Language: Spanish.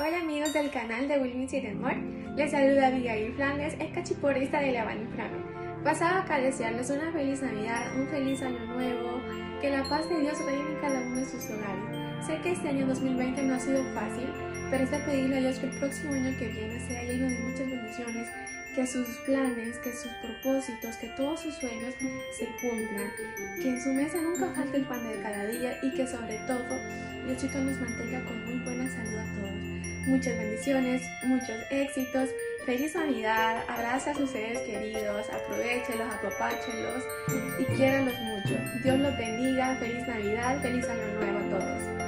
Hola amigos del canal de Wilmy Amor, les saluda Abigail Flandes, el cachiporista de La Frame. Pasaba acá a desearles una feliz Navidad, un feliz año nuevo, que la paz de Dios reine en cada uno de sus hogares. Sé que este año 2020 no ha sido fácil, pero es de pedirle a Dios que el próximo año que viene sea lleno de muchas bendiciones, que sus planes, que sus propósitos, que todos sus sueños se cumplan, que en su mesa nunca falte el pan de cada día y que sobre todo Diosito nos mantenga con muy buena salud. Muchas bendiciones, muchos éxitos, feliz Navidad, abraza a sus seres queridos, aprovechelos, apapáchenlos y quiéranlos mucho. Dios los bendiga, feliz Navidad, feliz Año Nuevo a todos.